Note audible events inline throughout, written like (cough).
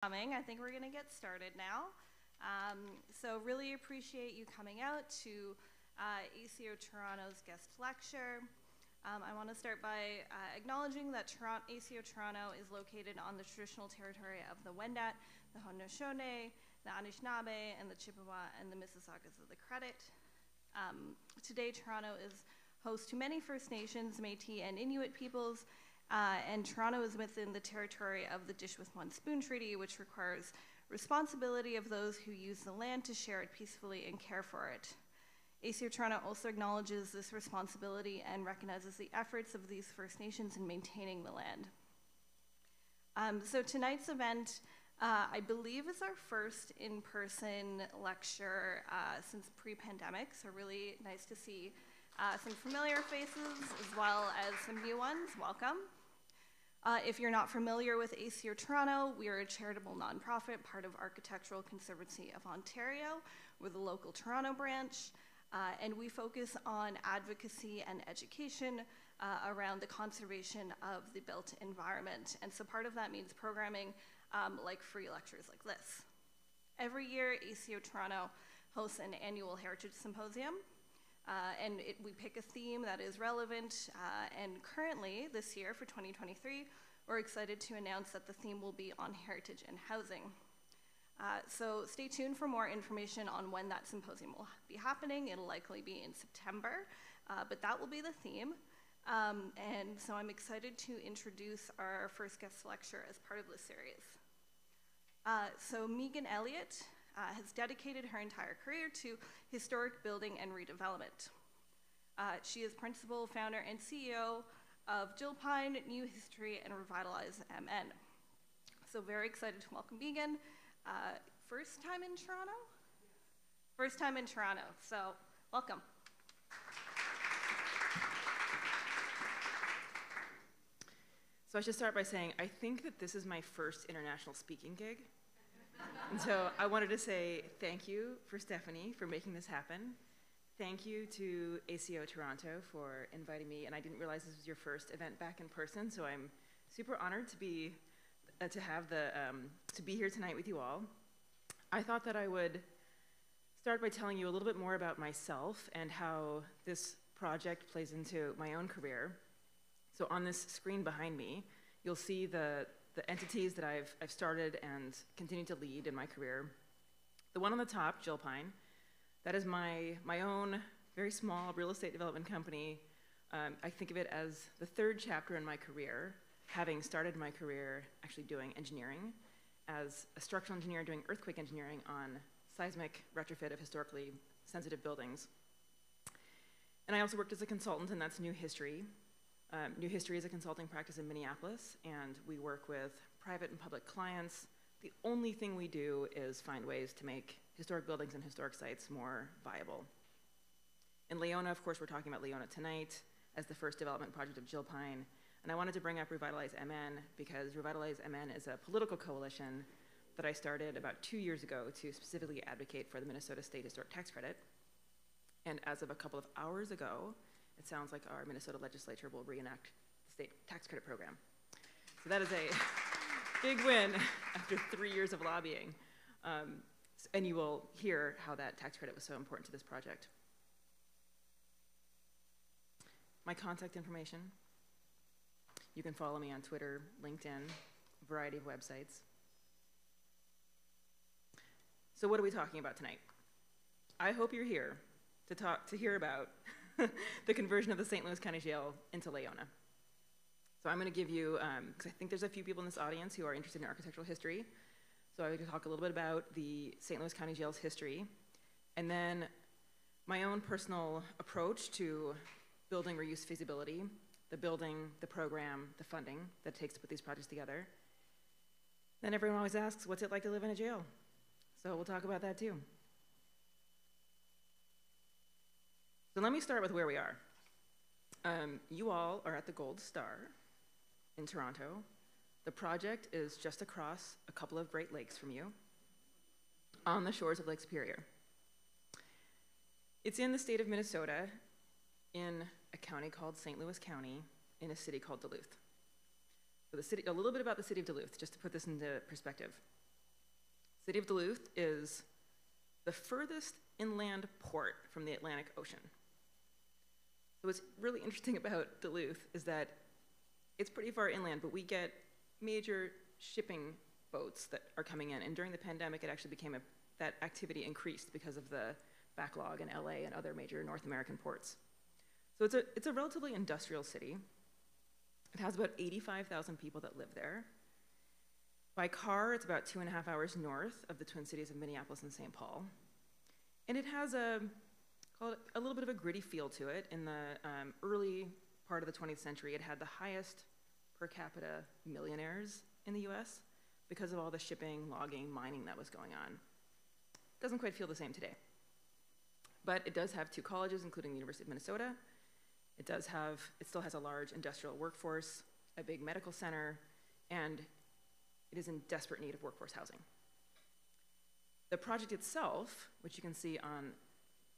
coming. I think we're going to get started now. Um, so really appreciate you coming out to uh, ACO Toronto's guest lecture. Um, I want to start by uh, acknowledging that Toronto, ACO Toronto is located on the traditional territory of the Wendat, the Haudenosaunee, the Anishinaabe, and the Chippewa, and the Mississaugas of the Credit. Um, today, Toronto is host to many First Nations, Métis, and Inuit peoples, uh, and Toronto is within the territory of the Dish with One Spoon Treaty, which requires responsibility of those who use the land to share it peacefully and care for it. ACO Toronto also acknowledges this responsibility and recognizes the efforts of these First Nations in maintaining the land. Um, so tonight's event, uh, I believe, is our first in-person lecture uh, since pre-pandemic, so really nice to see uh, some familiar faces as well as some new ones. Welcome. Uh, if you're not familiar with ACO Toronto, we are a charitable nonprofit, part of Architectural Conservancy of Ontario. We're the local Toronto branch, uh, and we focus on advocacy and education uh, around the conservation of the built environment. And so part of that means programming um, like free lectures like this. Every year, ACO Toronto hosts an annual Heritage Symposium. Uh, and it, we pick a theme that is relevant. Uh, and currently, this year for 2023, we're excited to announce that the theme will be on heritage and housing. Uh, so stay tuned for more information on when that symposium will be happening. It'll likely be in September, uh, but that will be the theme. Um, and so I'm excited to introduce our first guest lecture as part of this series. Uh, so Meghan Elliott uh, has dedicated her entire career to historic building and redevelopment. Uh, she is principal, founder, and CEO of Jillpine, New History, and Revitalize MN. So very excited to welcome Meghan. Uh, first time in Toronto? First time in Toronto, so welcome. So I should start by saying I think that this is my first international speaking gig and so I wanted to say thank you for Stephanie for making this happen. Thank you to ACO Toronto for inviting me, and I didn't realize this was your first event back in person, so I'm super honored to be uh, to have the um, to be here tonight with you all. I thought that I would start by telling you a little bit more about myself and how this project plays into my own career. So on this screen behind me, you'll see the the entities that I've, I've started and continue to lead in my career. The one on the top, Jillpine, that is my, my own very small real estate development company. Um, I think of it as the third chapter in my career, having started my career actually doing engineering as a structural engineer doing earthquake engineering on seismic retrofit of historically sensitive buildings. And I also worked as a consultant, and that's New History, um, New History is a consulting practice in Minneapolis, and we work with private and public clients. The only thing we do is find ways to make historic buildings and historic sites more viable. In Leijona, of course, we're talking about Leijona tonight as the first development project of Jillpine. And I wanted to bring up Revitalize MN because Revitalize MN is a political coalition that I started about two years ago to specifically advocate for the Minnesota State Historic Tax Credit. And as of a couple of hours ago, it sounds like our Minnesota legislature will reenact the state tax credit program. So that is a (laughs) big win (laughs) after three years of lobbying. Um, and you will hear how that tax credit was so important to this project. My contact information. You can follow me on Twitter, LinkedIn, a variety of websites. So what are we talking about tonight? I hope you're here to talk to hear about (laughs) (laughs) the conversion of the St. Louis County Jail into Leijona. So I'm going to give you, because um, I think there's a few people in this audience who are interested in architectural history. So I'm going to talk a little bit about the St. Louis County Jail's history, and then my own personal approach to building reuse feasibility, the building, the program, the funding that takes to put these projects together. Then everyone always asks, what's it like to live in a jail? So we'll talk about that too. So let me start with where we are. Um, you all are at the Gold Star in Toronto. The project is just across a couple of Great Lakes from you on the shores of Lake Superior. It's in the state of Minnesota in a county called St. Louis County in a city called Duluth. So the city, a little bit about the city of Duluth, just to put this into perspective. City of Duluth is the furthest inland port from the Atlantic Ocean. What's really interesting about Duluth is that it's pretty far inland, but we get major shipping boats that are coming in. And during the pandemic, it actually became a, that activity increased because of the backlog in LA and other major North American ports. So it's a, it's a relatively industrial city. It has about 85,000 people that live there. By car, it's about two and a half hours north of the Twin Cities of Minneapolis and St. Paul. And it has a, call it a little bit of a gritty feel to it. In the um, early part of the 20th century, it had the highest per capita millionaires in the US because of all the shipping, logging, mining that was going on. Doesn't quite feel the same today. But it does have two colleges, including the University of Minnesota. It does have, it still has a large industrial workforce, a big medical center, and it is in desperate need of workforce housing. The project itself, which you can see on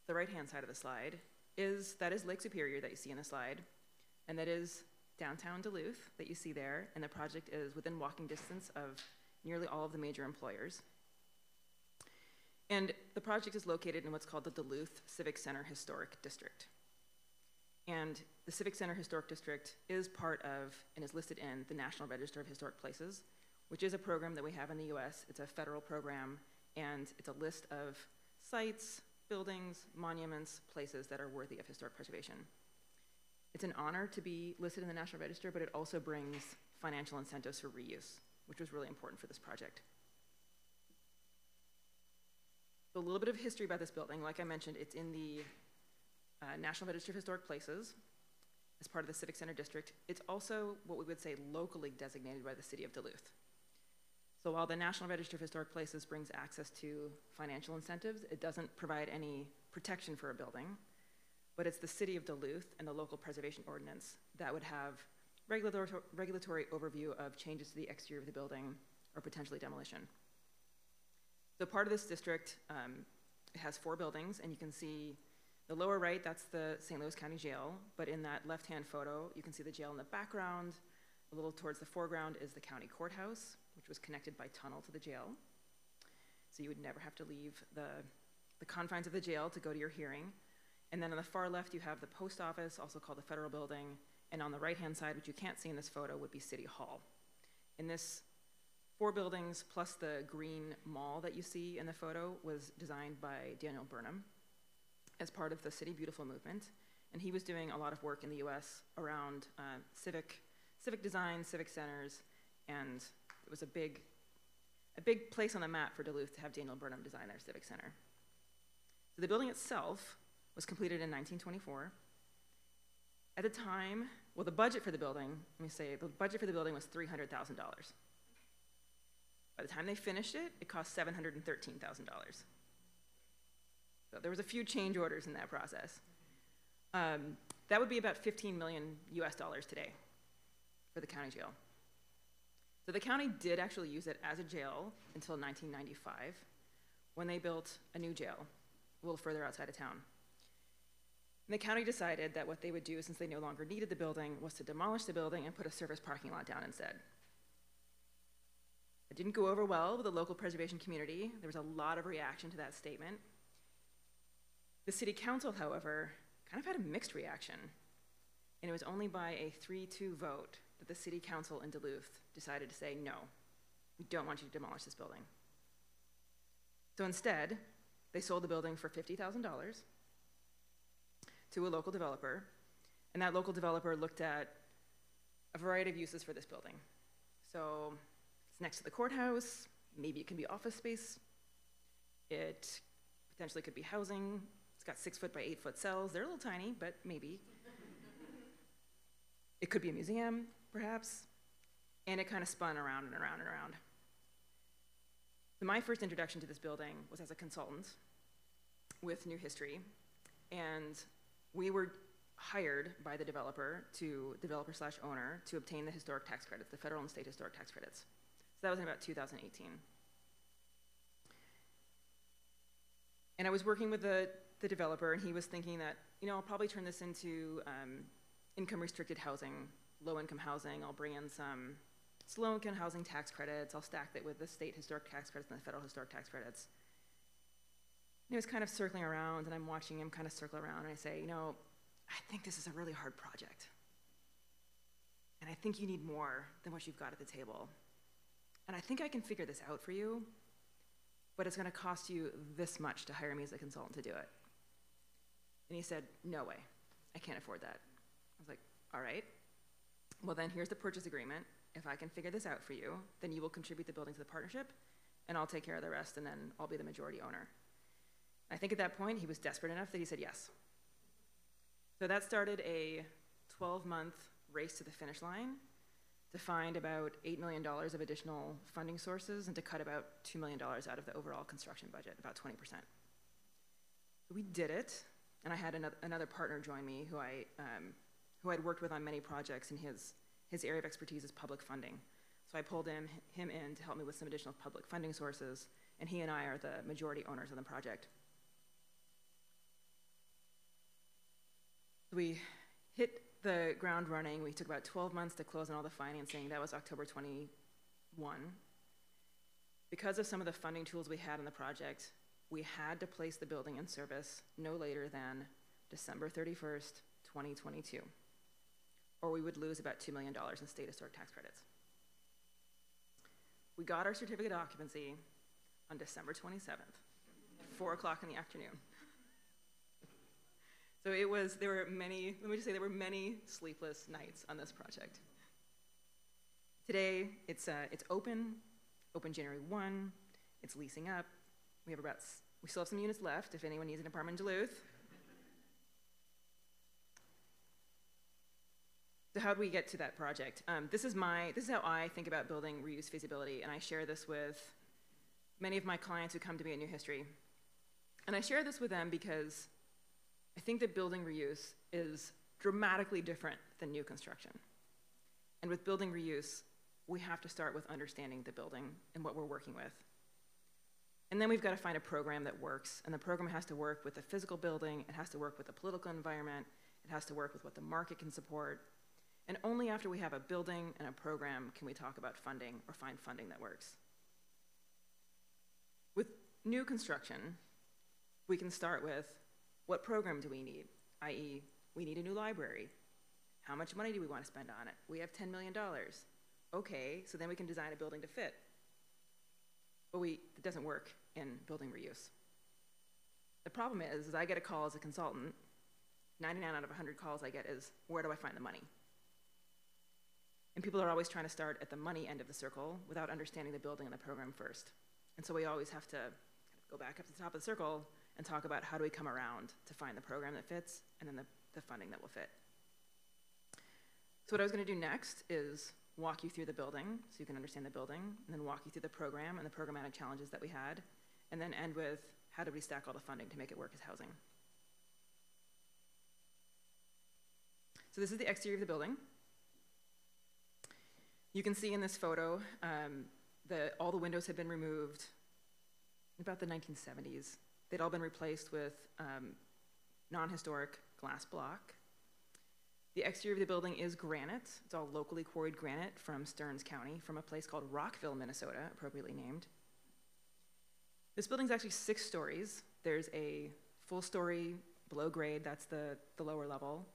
the right-hand side of the slide, is that is Lake Superior that you see in the slide, and that is downtown Duluth that you see there, and the project is within walking distance of nearly all of the major employers. And the project is located in what's called the Duluth Civic Center Historic District. And the Civic Center Historic District is part of and is listed in the National Register of Historic Places, which is a program that we have in the US. It's a federal program, and it's a list of sites, buildings, monuments, places that are worthy of historic preservation. It's an honor to be listed in the National Register, but it also brings financial incentives for reuse, which was really important for this project. So a little bit of history about this building. Like I mentioned, it's in the uh, National Register of Historic Places as part of the Civic Center District. It's also what we would say locally designated by the City of Duluth. So while the National Register of Historic Places brings access to financial incentives, it doesn't provide any protection for a building, but it's the City of Duluth and the local preservation ordinance that would have regulatory, regulatory overview of changes to the exterior of the building or potentially demolition. So part of this district um, has four buildings, and you can see the lower right, that's the St. Louis County Jail, but in that left-hand photo, you can see the jail in the background. A little towards the foreground is the county courthouse, which was connected by tunnel to the jail. So you would never have to leave the, the confines of the jail to go to your hearing. And then on the far left, you have the post office, also called the federal building. And on the right-hand side, which you can't see in this photo, would be City Hall. In this four buildings plus the green mall that you see in the photo was designed by Daniel Burnham as part of the City Beautiful movement. And he was doing a lot of work in the US around uh, civic, civic design, civic centers, and was a big, a big place on the map for Duluth to have Daniel Burnham design their civic center. So the building itself was completed in 1924. At the time, well, the budget for the building, let me say, the budget for the building was $300,000. By the time they finished it, it cost $713,000. So there was a few change orders in that process. Um, that would be about 15 million US dollars today for the county jail. So the county did actually use it as a jail until 1995 when they built a new jail a little further outside of town. And the county decided that what they would do, since they no longer needed the building, was to demolish the building and put a service parking lot down instead. It didn't go over well with the local preservation community. There was a lot of reaction to that statement. The city council, however, kind of had a mixed reaction. And it was only by a 3 2 vote that the city council in Duluth decided to say, no, we don't want you to demolish this building. So instead, they sold the building for $50,000 to a local developer, and that local developer looked at a variety of uses for this building. So it's next to the courthouse, maybe it can be office space, it potentially could be housing, it's got six foot by eight foot cells. They're a little tiny, but maybe. it could be a museum, perhaps. And it kind of spun around and around and around. So my first introduction to this building was as a consultant with New History. And we were hired by the developer to developer slash owner to obtain the historic tax credits, the federal and state historic tax credits. So that was in about 2018. And I was working with the the developer, and he was thinking that, you know, I'll probably turn this into um, income restricted housing, low income housing. I'll bring in some low-income housing tax credits. I'll stack that with the state historic tax credits and the federal historic tax credits. And he was kind of circling around, and I'm watching him kind of circle around, and I say, you know, I think this is a really hard project. And I think you need more than what you've got at the table. And I think I can figure this out for you, but it's going to cost you this much to hire me as a consultant to do it. And he said, No way. I can't afford that. I was like, All right. Well, then here's the purchase agreement. If I can figure this out for you, then you will contribute the building to the partnership, and I'll take care of the rest, and then I'll be the majority owner. I think at that point he was desperate enough that he said yes. So that started a 12 month race to the finish line to find about $8 million of additional funding sources and to cut about $2 million out of the overall construction budget, about 20%. We did it, and I had another, another partner join me who I, um, who I'd worked with on many projects, and his, his area of expertise is public funding. So I pulled him, him in to help me with some additional public funding sources, and he and I are the majority owners of the project. We hit the ground running. We took about 12 months to close on all the financing. That was October 21. Because of some of the funding tools we had in the project, we had to place the building in service no later than December 31st, 2022, or we would lose about $2 million in state historic tax credits. We got our certificate of occupancy on December 27th, at 4 o'clock in the afternoon. So it was, there were many, let me just say, there were many sleepless nights on this project. Today, it's, uh, it's open, open January 1, it's leasing up. We have about, we still have some units left if anyone needs an apartment in Duluth. So how do we get to that project? Um, this is my, this is how I think about building reuse feasibility, and I share this with many of my clients who come to me at New History. And I share this with them because I think that building reuse is dramatically different than new construction. And with building reuse, we have to start with understanding the building and what we're working with. And then we've got to find a program that works. And the program has to work with the physical building, it has to work with the political environment, it has to work with what the market can support. And only after we have a building and a program can we talk about funding or find funding that works. With new construction, we can start with what program do we need? I.e., we need a new library. How much money do we want to spend on it? We have $10 million. Okay, so then we can design a building to fit. But we, it doesn't work in building reuse. The problem is, is I get a call as a consultant, 99 out of 100 calls I get is, where do I find the money? And people are always trying to start at the money end of the circle without understanding the building and the program first. And so we always have to go back up to the top of the circle and talk about how do we come around to find the program that fits and then the, the funding that will fit. So what I was going to do next is walk you through the building so you can understand the building, and then walk you through the program and the programmatic challenges that we had, and then end with how did we stack all the funding to make it work as housing. So this is the exterior of the building. You can see in this photo um, that all the windows had been removed in about the 1970s. They'd all been replaced with um, non-historic glass block. The exterior of the building is granite. It's all locally quarried granite from Stearns County, from a place called Rockville, Minnesota, appropriately named. This building's actually six stories. There's a full story below grade, that's the, the lower level.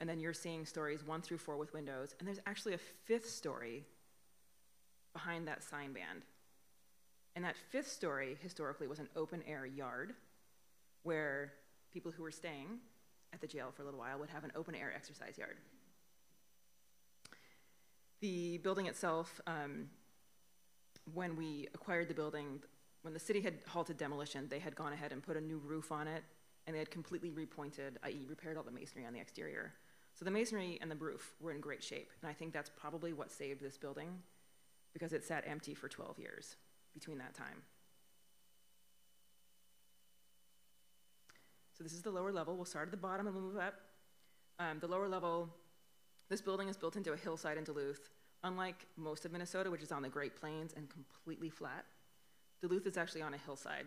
And then you're seeing stories one through four with windows. And there's actually a fifth story behind that sign band. And that fifth story historically was an open air yard where people who were staying at the jail for a little while would have an open air exercise yard. The building itself, um, when we acquired the building, when the city had halted demolition, they had gone ahead and put a new roof on it, and they had completely repointed, i.e., repaired all the masonry on the exterior. So the masonry and the roof were in great shape, and I think that's probably what saved this building because it sat empty for 12 years between that time. So this is the lower level. We'll start at the bottom and we'll move up. Um, the lower level, this building is built into a hillside in Duluth. Unlike most of Minnesota, which is on the Great Plains and completely flat, Duluth is actually on a hillside.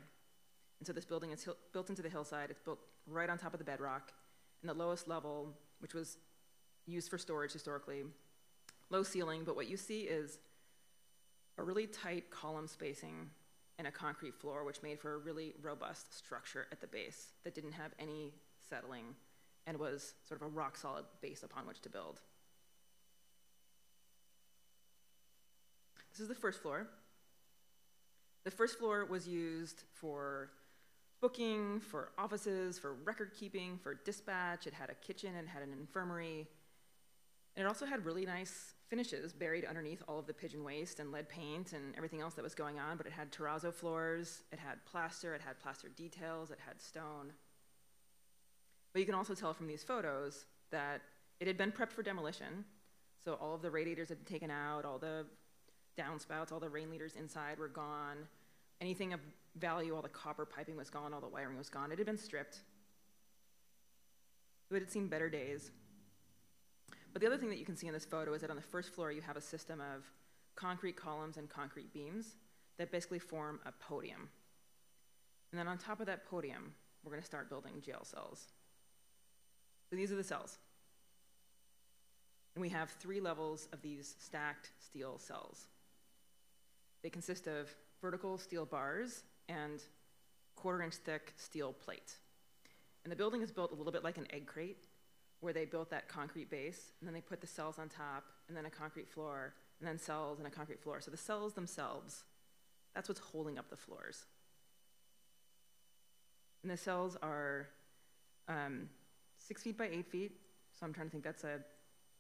And so this building is built into the hillside. It's built right on top of the bedrock. And the lowest level, which was used for storage historically, low ceiling, but what you see is a really tight column spacing and a concrete floor, which made for a really robust structure at the base that didn't have any settling and was sort of a rock solid base upon which to build. This is the first floor. The first floor was used for booking, for offices, for record keeping, for dispatch. It had a kitchen and had an infirmary. And it also had really nice finishes buried underneath all of the pigeon waste and lead paint and everything else that was going on. But it had terrazzo floors, it had plaster, it had plaster details, it had stone. But you can also tell from these photos that it had been prepped for demolition. So all of the radiators had been taken out, all the downspouts, all the rain leaders inside were gone. Anything of value, all the copper piping was gone, all the wiring was gone. It had been stripped. It had seen better days. But the other thing that you can see in this photo is that on the first floor you have a system of concrete columns and concrete beams that basically form a podium. And then on top of that podium, we're going to start building jail cells. So these are the cells. And we have three levels of these stacked steel cells. They consist of vertical steel bars and quarter inch thick steel plate. And the building is built a little bit like an egg crate, where they built that concrete base, and then they put the cells on top, and then a concrete floor, and then cells and a concrete floor. So the cells themselves, that's what's holding up the floors. And the cells are um, six feet by eight feet, so I'm trying to think that's a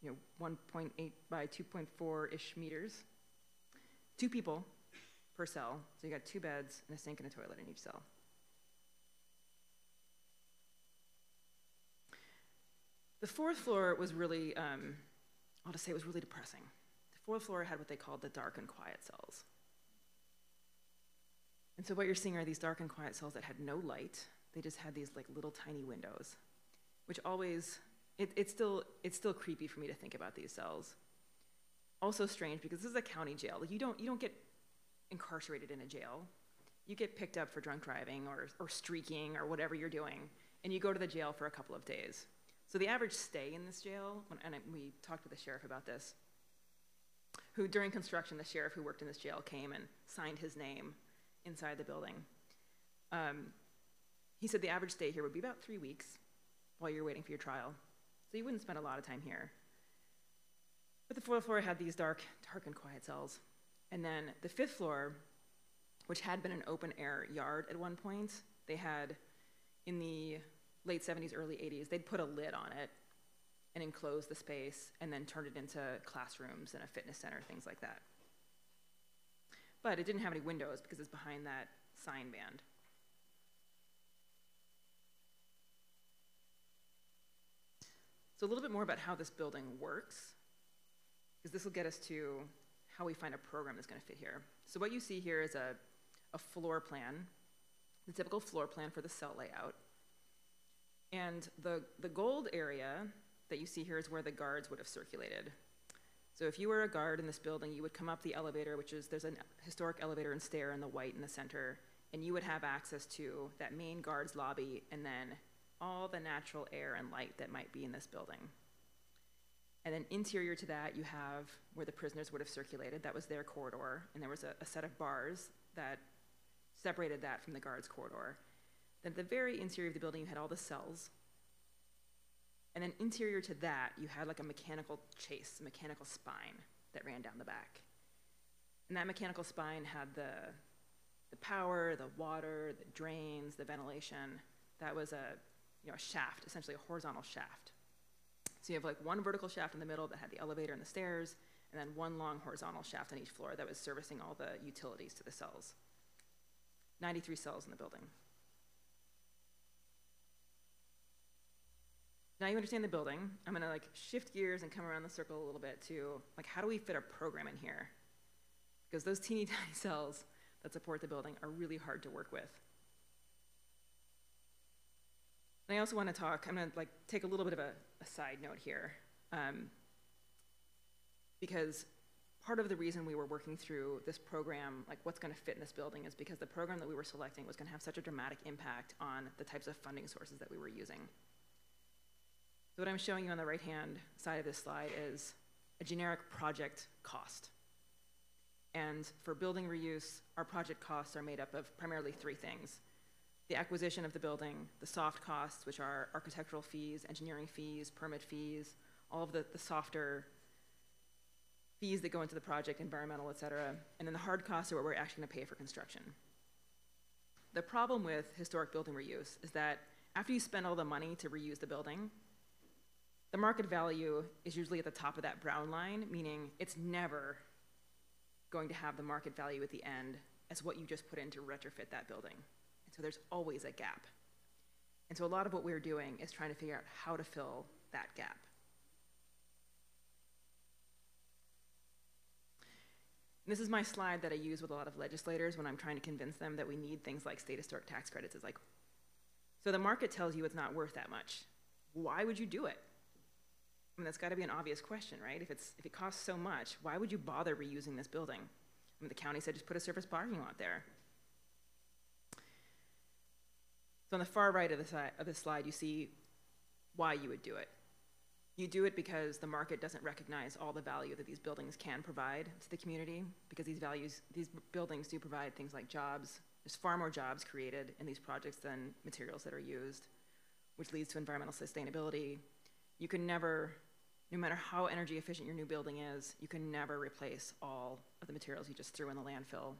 you know 1.8 by 2.4 ish meters. Two people per cell. So you got two beds and a sink and a toilet in each cell. The fourth floor was really, um, I'll just say it was really depressing. The fourth floor had what they called the dark and quiet cells. And so what you're seeing are these dark and quiet cells that had no light. They just had these like little tiny windows, which always, it, it's, still, it's still creepy for me to think about these cells. Also strange because this is a county jail. Like you don't, you don't get incarcerated in a jail. You get picked up for drunk driving or, or streaking or whatever you're doing, and you go to the jail for a couple of days. So the average stay in this jail, when, and we talked with the sheriff about this, who during construction, the sheriff who worked in this jail came and signed his name inside the building. Um, he said the average stay here would be about three weeks while you're waiting for your trial. So you wouldn't spend a lot of time here. But the fourth floor had these dark, dark and quiet cells. And then the fifth floor, which had been an open air yard at one point, they had in the late 70s, early 80s, they'd put a lid on it and enclose the space and then turn it into classrooms and a fitness center, things like that. But it didn't have any windows because it's behind that sign band. So a little bit more about how this building works, because this will get us to how we find a program that's going to fit here. So what you see here is a, a floor plan, the typical floor plan for the cell layout. And the, the gold area that you see here is where the guards would have circulated. So if you were a guard in this building, you would come up the elevator, which is, there's a historic elevator and stair in the white in the center, and you would have access to that main guards lobby and then all the natural air and light that might be in this building. And then interior to that, you have where the prisoners would have circulated. That was their corridor. And there was a, a set of bars that separated that from the guards' corridor. Then at the very interior of the building, you had all the cells. And then interior to that, you had like a mechanical chase, a mechanical spine that ran down the back. And that mechanical spine had the, the power, the water, the drains, the ventilation. That was a, you know, a shaft, essentially a horizontal shaft. So you have like one vertical shaft in the middle that had the elevator and the stairs, and then one long horizontal shaft on each floor that was servicing all the utilities to the cells. 93 cells in the building. Now you understand the building. I'm gonna like shift gears and come around the circle a little bit to like how do we fit a program in here? Because those teeny (laughs) tiny cells that support the building are really hard to work with. And I also want to talk, I'm going to like take a little bit of a, a side note here. Um, because part of the reason we were working through this program, like what's going to fit in this building, is because the program that we were selecting was going to have such a dramatic impact on the types of funding sources that we were using. So what I'm showing you on the right-hand side of this slide is a generic project cost. And for building reuse, our project costs are made up of primarily three things. The acquisition of the building, the soft costs, which are architectural fees, engineering fees, permit fees, all of the, the softer fees that go into the project, environmental, et cetera. And then the hard costs are what we're actually gonna pay for construction. The problem with historic building reuse is that after you spend all the money to reuse the building, the market value is usually at the top of that brown line, meaning it's never going to have the market value at the end as what you just put in to retrofit that building. So there's always a gap. And so a lot of what we're doing is trying to figure out how to fill that gap. This is my slide that I use with a lot of legislators when I'm trying to convince them that we need things like state historic tax credits. It's like, so the market tells you it's not worth that much. Why would you do it? I mean, that's got to be an obvious question, right? If, it's, if it costs so much, why would you bother reusing this building? I mean, the county said just put a surface parking lot there. So on the far right of the, si- of the slide, you see why you would do it. You do it because the market doesn't recognize all the value that these buildings can provide to the community, because these values, these buildings do provide things like jobs. There's far more jobs created in these projects than materials that are used, which leads to environmental sustainability. You can never, no matter how energy efficient your new building is, you can never replace all of the materials you just threw in the landfill.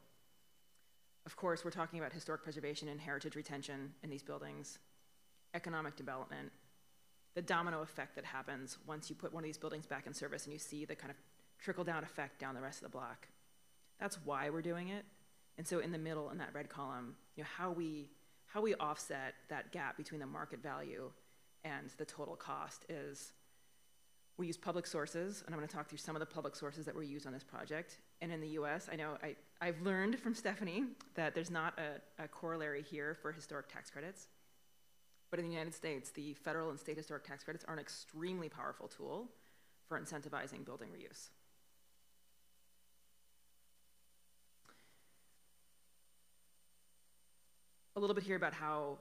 Of course, we're talking about historic preservation and heritage retention in these buildings, economic development, the domino effect that happens once you put one of these buildings back in service and you see the kind of trickle down effect down the rest of the block. That's why we're doing it. And so in the middle in that red column, you know, how we how we offset that gap between the market value and the total cost is we use public sources, and I'm going to talk through some of the public sources that were used on this project. And in the US, I know I, I've learned from Stephanie that there's not a, a corollary here for historic tax credits. But in the United States, the federal and state historic tax credits are an extremely powerful tool for incentivizing building reuse. A little bit here about how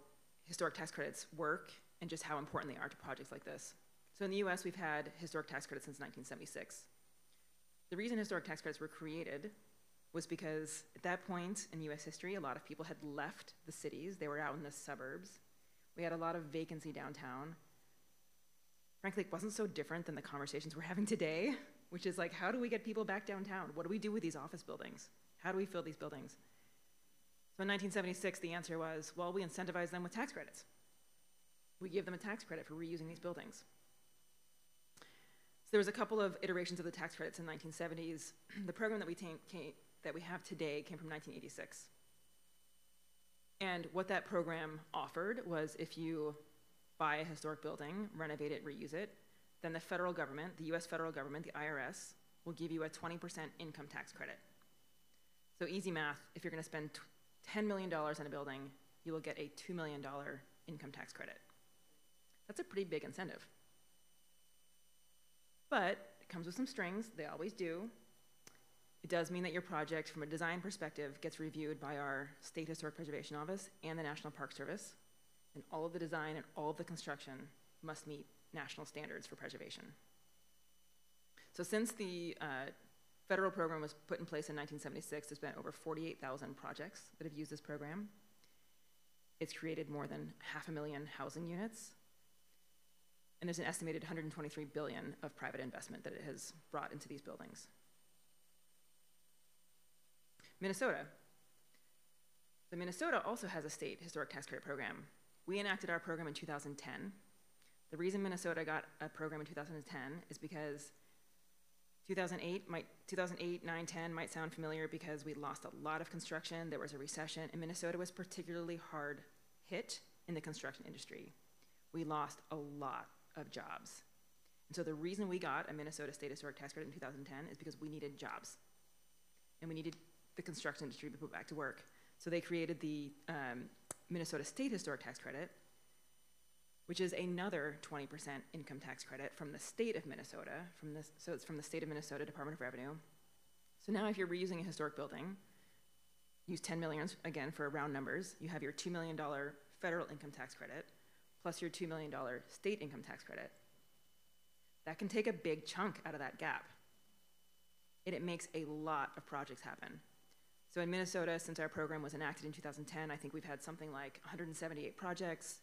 historic tax credits work and just how important they are to projects like this. So in the US, we've had historic tax credits since 1976. The reason historic tax credits were created was because at that point in US history, a lot of people had left the cities, they were out in the suburbs, we had a lot of vacancy downtown. Frankly, it wasn't so different than the conversations we're having today, which is like, how do we get people back downtown? What do we do with these office buildings? How do we fill these buildings? So in 1976, the answer was, well, we incentivize them with tax credits. We give them a tax credit for reusing these buildings. There was a couple of iterations of the tax credits in the (clears throat) 1970s. the program that we, came, that we have today came from 1986. And what that program offered was if you buy a historic building, renovate it, reuse it, then the federal government, the US federal government, the IRS, will give you a 20% income tax credit. So easy math, if you're gonna spend $10 million on a building, you will get a $2 million income tax credit. That's a pretty big incentive. But it comes with some strings, they always do. It does mean that your project, from a design perspective, gets reviewed by our State Historic Preservation Office and the National Park Service. And all of the design and all of the construction must meet national standards for preservation. So since the uh, federal program was put in place in 1976, there's been over 48,000 projects that have used this program. It's created more than half a million housing units. And there's an estimated 123 billion of private investment that it has brought into these buildings. Minnesota. So Minnesota also has a state historic tax credit program. We enacted our program in 2010. The reason Minnesota got a program in 2010 is because 2008 might 2008 9 10 might sound familiar because we lost a lot of construction there was a recession and minnesota was particularly hard hit in the construction industry we lost a lot of jobs and so the reason we got a minnesota state historic tax credit in 2010 is because we needed jobs and we needed the construction industry to put back to work. So they created the um, Minnesota State Historic Tax Credit, which is another 20% income tax credit from the state of Minnesota. From this, so it's from the state of Minnesota Department of Revenue. So now if you're reusing a historic building, use 10 million again for round numbers, you have your $2 million federal income tax credit plus your $2 million state income tax credit. That can take a big chunk out of that gap. and it makes a lot of projects happen. So in Minnesota, since our program was enacted in 2010, I think we've had something like 178 projects.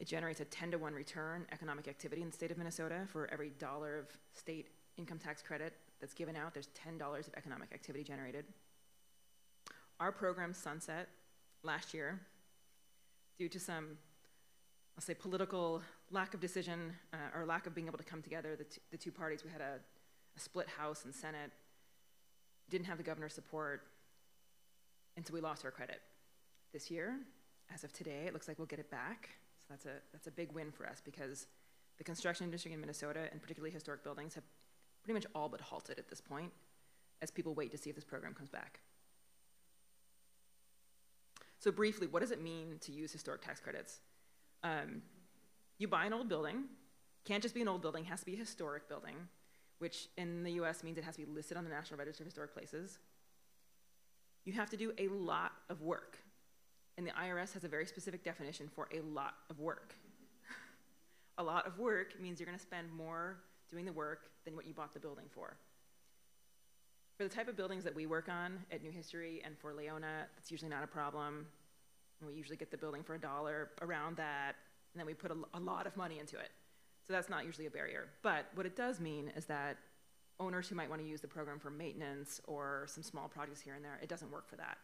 It generates a 10 to 1 return economic activity in the state of Minnesota. For every dollar of state income tax credit that's given out, there's $10 of economic activity generated. Our program sunset last year due to some, I'll say, political lack of decision uh, or lack of being able to come together, the, the two parties, we had a, a split House and Senate, didn't have the governor's support, and so we lost our credit. This year, as of today, it looks like we'll get it back. So that's a, that's a big win for us because the construction industry in Minnesota, and particularly historic buildings, have pretty much all but halted at this point as people wait to see if this program comes back. So briefly, what does it mean to use historic tax credits? Um, you buy an old building, can't just be an old building, has to be a historic building, which in the US means it has to be listed on the National Register of Historic Places. You have to do a lot of work, and the IRS has a very specific definition for a lot of work. (laughs) a lot of work means you're going to spend more doing the work than what you bought the building for. For the type of buildings that we work on at New History and for Leijona, that's usually not a problem. We usually get the building for a dollar around that, and then we put a, a lot of money into it. So that's not usually a barrier. But what it does mean is that owners who might want to use the program for maintenance or some small projects here and there, it doesn't work for that.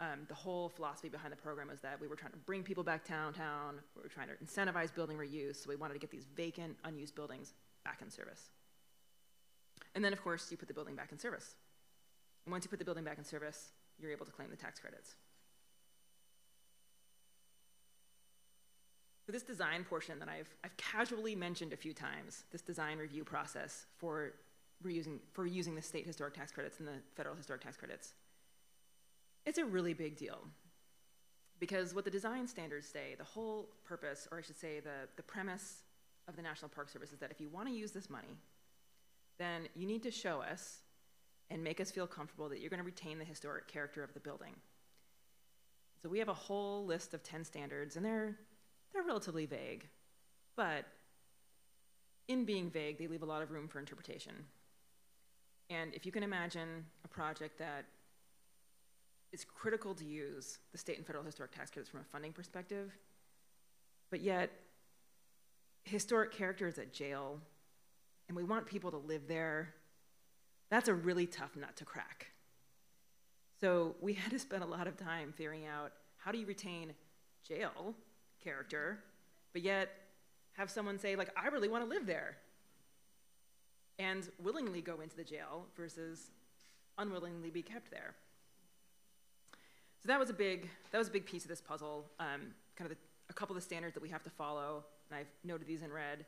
Um, the whole philosophy behind the program is that we were trying to bring people back downtown, we were trying to incentivize building reuse, so we wanted to get these vacant, unused buildings back in service. And then, of course, you put the building back in service. And once you put the building back in service, you're able to claim the tax credits. For this design portion that I've, I've casually mentioned a few times, this design review process for, reusing, for using the state historic tax credits and the federal historic tax credits, it's a really big deal. Because what the design standards say, the whole purpose, or I should say the, the premise of the National Park Service is that if you want to use this money, then you need to show us and make us feel comfortable that you're going to retain the historic character of the building. So we have a whole list of 10 standards, and they're, they're relatively vague. But in being vague, they leave a lot of room for interpretation. And if you can imagine a project that is critical to use the state and federal historic tax credits from a funding perspective, but yet historic character is at jail and we want people to live there, that's a really tough nut to crack. So we had to spend a lot of time figuring out how do you retain jail character, but yet have someone say, like, I really want to live there, and willingly go into the jail versus unwillingly be kept there. So that was a big that was a big piece of this puzzle. Um, kind of the, a couple of the standards that we have to follow, and I've noted these in red.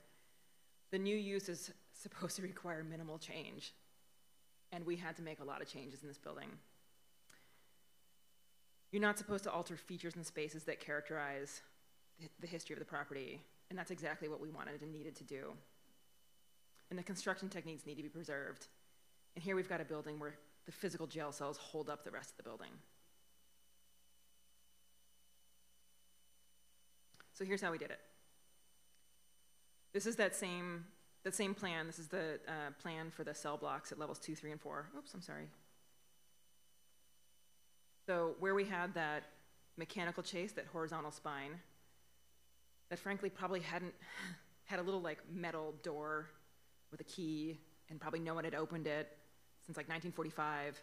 The new use is supposed to require minimal change. And we had to make a lot of changes in this building. You're not supposed to alter features and spaces that characterize the history of the property, and that's exactly what we wanted and needed to do. And the construction techniques need to be preserved. And here we've got a building where the physical jail cells hold up the rest of the building. So here's how we did it. This is that same the same plan, this is the uh, plan for the cell blocks at levels two, three, and four. Oops, I'm sorry. So where we had that mechanical chase, that horizontal spine, that frankly probably hadn't had a little like metal door with a key, and probably no one had opened it since like 1945.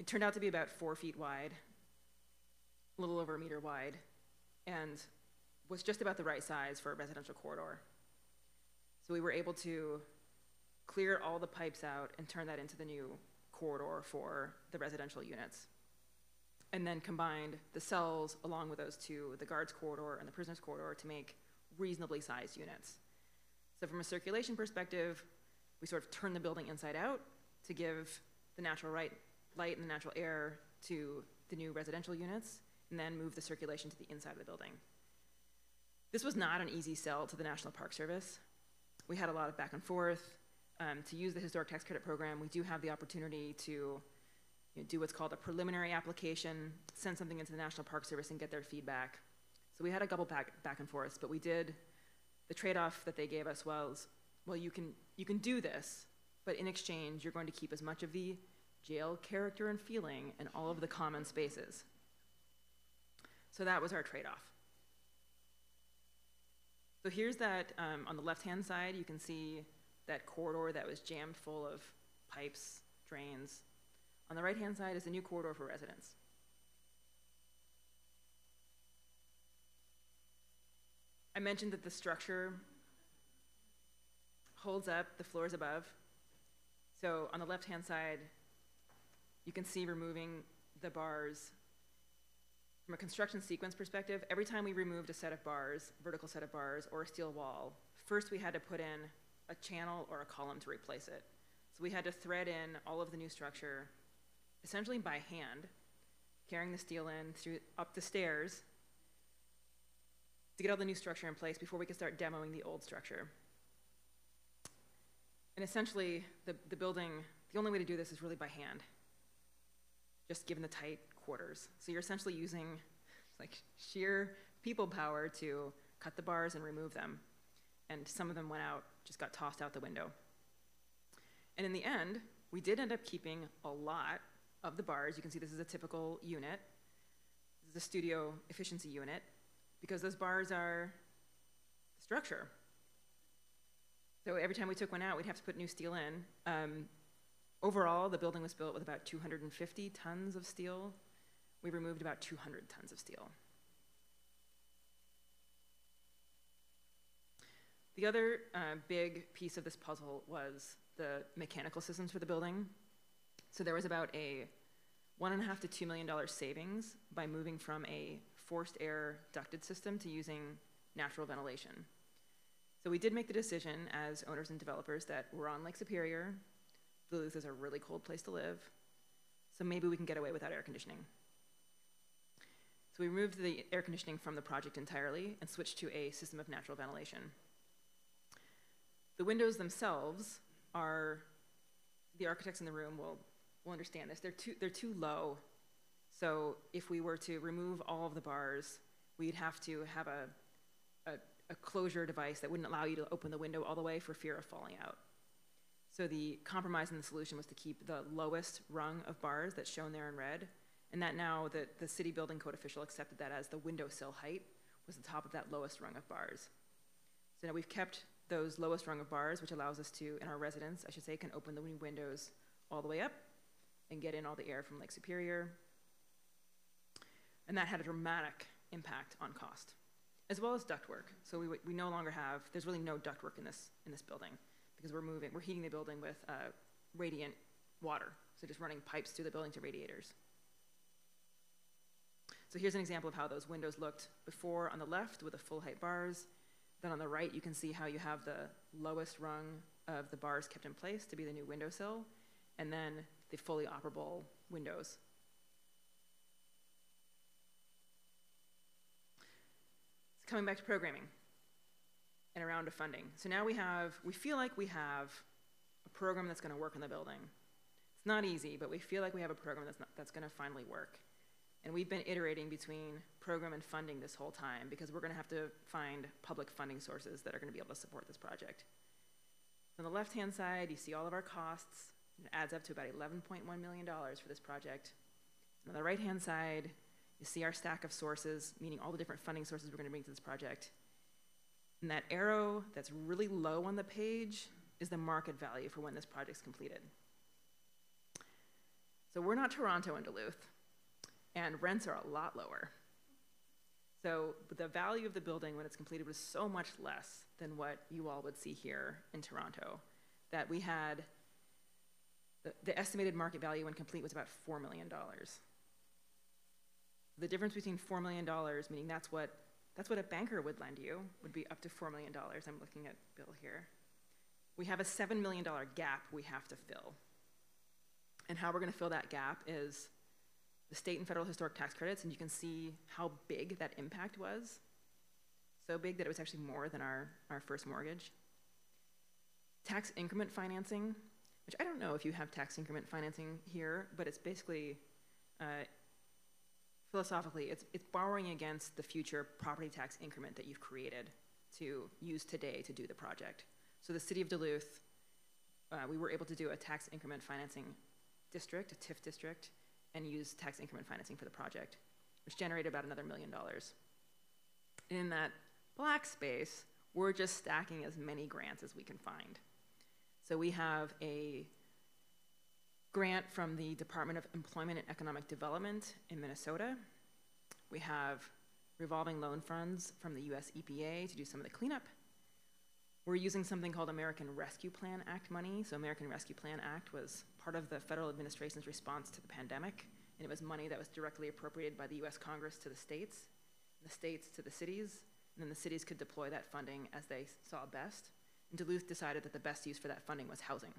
It turned out to be about four feet wide, a little over a meter wide, and was just about the right size for a residential corridor. So we were able to clear all the pipes out and turn that into the new corridor for the residential units. And then combined the cells along with those two, the guards corridor and the prisoners corridor, to make reasonably sized units. So from a circulation perspective, we sort of turn the building inside out to give the natural right, light and the natural air to the new residential units, and then move the circulation to the inside of the building. This was not an easy sell to the National Park Service we had a lot of back and forth. Um, to use the historic tax credit program, we do have the opportunity to you know, do what's called a preliminary application, send something into the National Park Service and get their feedback. So we had a couple back, back and forths, but we did, the trade-off that they gave us was, well, you can, you can do this, but in exchange, you're going to keep as much of the jail character and feeling and all of the common spaces. So that was our trade-off. So here's that, um, on the left-hand side, you can see that corridor that was jammed full of pipes, drains. On the right-hand side is the new corridor for residents. I mentioned that the structure holds up the floors above. So on the left-hand side, you can see removing the bars. From a construction sequence perspective, every time we removed a set of bars, vertical set of bars, or a steel wall, first we had to put in a channel or a column to replace it. So we had to thread in all of the new structure, essentially by hand, carrying the steel in through up the stairs to get all the new structure in place before we could start demoing the old structure. And essentially, the, the building, the only way to do this is really by hand, just given the tight quarters. So you're essentially using like sheer people power to cut the bars and remove them. And some of them went out, just got tossed out the window. And in the end, we did end up keeping a lot of the bars. You can see this is a typical unit. This is a studio efficiency unit because those bars are structure. So every time we took one out, we'd have to put new steel in. Um, overall, the building was built with about 250 tons of steel. We removed about 200 tons of steel. The other uh, big piece of this puzzle was the mechanical systems for the building. So there was about a one and a half to two million dollar savings by moving from a forced air ducted system to using natural ventilation. So we did make the decision as owners and developers that we're on Lake Superior. Duluth is a really cold place to live, so maybe we can get away without air conditioning. So we removed the air conditioning from the project entirely and switched to a system of natural ventilation. The windows themselves are, the architects in the room will, will understand this, they're too, they're too low. So if we were to remove all of the bars, we'd have to have a, a, a closure device that wouldn't allow you to open the window all the way for fear of falling out. So the compromise in the solution was to keep the lowest rung of bars that's shown there in red, and that now the, the city building code official accepted that as the windowsill height was the top of that lowest rung of bars. So now we've kept those lowest rung of bars, which allows us to, in our residence, I should say, can open the windows all the way up and get in all the air from Lake Superior. And that had a dramatic impact on cost, as well as ductwork. So we, we no longer have, there's really no ductwork in this, in this building because we're moving, we're heating the building with uh, radiant water. So just running pipes through the building to radiators. So here's an example of how those windows looked before on the left with the full height bars, then on the right, you can see how you have the lowest rung of the bars kept in place to be the new windowsill, and then the fully operable windows. So coming back to programming and around to funding. So now we have, we feel like we have a program that's going to work in the building. It's not easy, but we feel like we have a program that's, not, that's going to finally work. And we've been iterating between program and funding this whole time because we're going to have to find public funding sources that are going to be able to support this project. On the left-hand side, you see all of our costs. It adds up to about $11.1 million for this project. On the right-hand side, you see our stack of sources, meaning all the different funding sources we're going to bring to this project. And that arrow that's really low on the page is the market value for when this project's completed. So we're not Toronto and Duluth and rents are a lot lower. So the value of the building when it's completed was so much less than what you all would see here in Toronto that we had the, estimated market value when complete was about $4 million. The difference between $4 million, meaning that's what, that's what a banker would lend you, would be up to $4 million. I'm looking at Bill here. We have a $7 million gap we have to fill. And how we're going to fill that gap is the state and federal historic tax credits, and you can see how big that impact was. So big that it was actually more than our, our first mortgage. Tax increment financing, which I don't know if you have tax increment financing here, but it's basically, uh, philosophically, it's, it's borrowing against the future property tax increment that you've created to use today to do the project. So the city of Duluth uh, we were able to do a tax increment financing district, a TIF district, and use tax increment financing for the project, which generated about another million dollars. In that black space, we're just stacking as many grants as we can find. So we have a grant from the Department of Employment and Economic Development in Minnesota. We have revolving loan funds from the US EPA to do some of the cleanup. We're using something called American Rescue Plan Act money. So American Rescue Plan Act was part of the federal administration's response to the pandemic, and it was money that was directly appropriated by the US Congress to the states, the states to the cities, and then the cities could deploy that funding as they saw best. And Duluth decided that the best use for that funding was housing.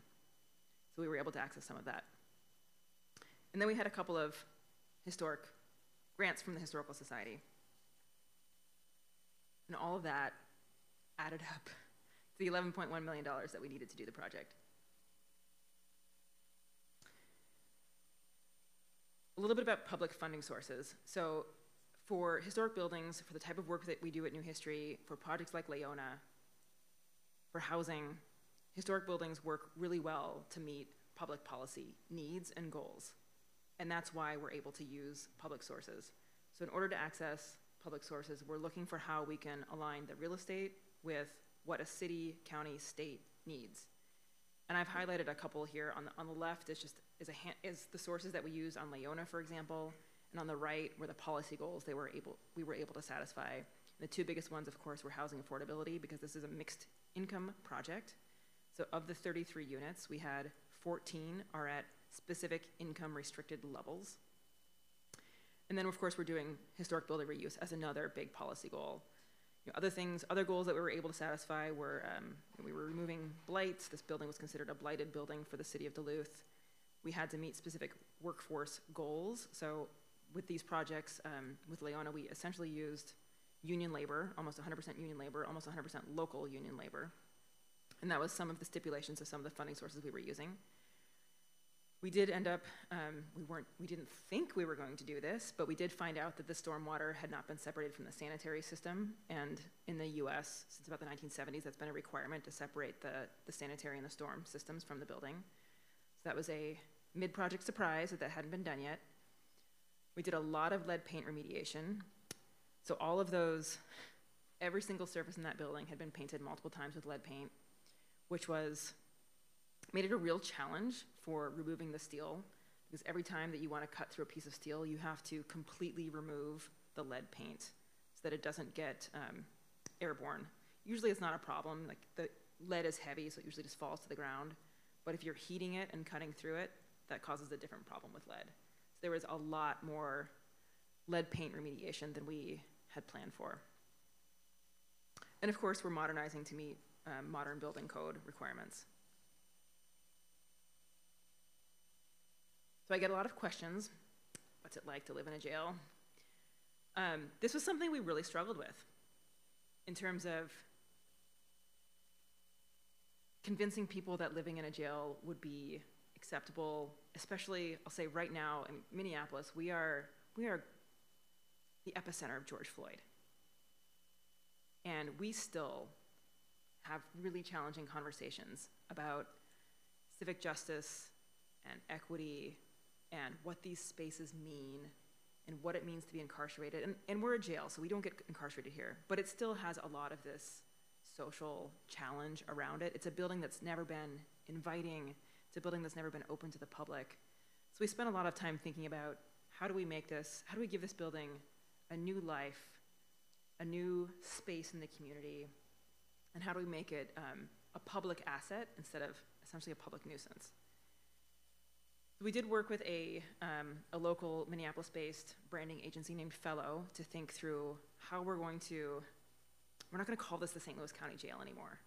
So we were able to access some of that. And then we had a couple of historic grants from the Historical Society. And all of that added up to the $11.1 million that we needed to do the project. A little bit about public funding sources. So for historic buildings, for the type of work that we do at New History, for projects like Leijona, for housing, historic buildings work really well to meet public policy needs and goals. And that's why we're able to use public sources. So in order to access public sources, we're looking for how we can align the real estate with what a city, county, state needs. And I've highlighted a couple here. On the, on the left is just is, a is the sources that we use on Leijona, for example, and on the right were the policy goals they were able, we were able to satisfy. And the two biggest ones, of course, were housing affordability because this is a mixed income project. So of the 33 units, we had 14 are at specific income restricted levels. And then, of course, we're doing historic building reuse as another big policy goal. You know, other things, other goals that we were able to satisfy were um, we were removing blights. This building was considered a blighted building for the city of Duluth. We had to meet specific workforce goals. So with these projects, um, with Leijona, we essentially used union labor, almost 100% union labor, almost 100% local union labor. And that was some of the stipulations of some of the funding sources we were using. We did end up, um, we weren't, we didn't think we were going to do this, but we did find out that the stormwater had not been separated from the sanitary system. And in the US, since about the 1970s, that's been a requirement to separate the, the sanitary and the storm systems from the building. So that was a mid-project surprise that that hadn't been done yet. We did a lot of lead paint remediation. So all of those, every single surface in that building had been painted multiple times with lead paint, which was, made it a real challenge for removing the steel, because every time that you want to cut through a piece of steel, you have to completely remove the lead paint so that it doesn't get um, airborne. Usually it's not a problem, like the lead is heavy, so it usually just falls to the ground. But if you're heating it and cutting through it, that causes a different problem with lead. So there was a lot more lead paint remediation than we had planned for. And of course, we're modernizing to meet um, modern building code requirements. So I get a lot of questions. What's it like to live in a jail? Um, this was something we really struggled with in terms of convincing people that living in a jail would be acceptable, especially, I'll say right now in Minneapolis, we are, we are the epicenter of George Floyd. And we still have really challenging conversations about civic justice and equity and what these spaces mean and what it means to be incarcerated. And, and we're a jail, so we don't get incarcerated here, but it still has a lot of this social challenge around it. It's a building that's never been inviting, it's a building that's never been open to the public. So we spent a lot of time thinking about how do we make this, how do we give this building a new life, a new space in the community, and how do we make it um, a public asset instead of essentially a public nuisance. We did work with a, um, a local Minneapolis-based branding agency named Fellow to think through how we're going to, we're not gonna call this the St. Louis County Jail anymore.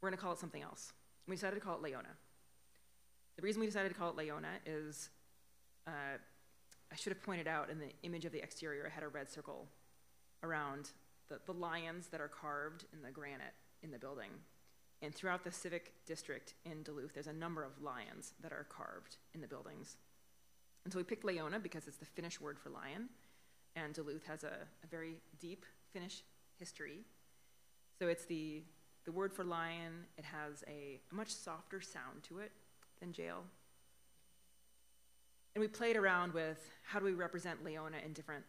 We're gonna call it something else. We decided to call it Leijona. The reason we decided to call it Leijona is, uh, I should have pointed out in the image of the exterior, I had a red circle around the, the lions that are carved in the granite in the building. And throughout the civic district in Duluth, there's a number of lions that are carved in the buildings. And so we picked Leijona because it's the Finnish word for lion, and Duluth has a, a very deep Finnish history. So it's the the word for lion, it has a, a much softer sound to it than jail. And we played around with how do we represent Leijona in different,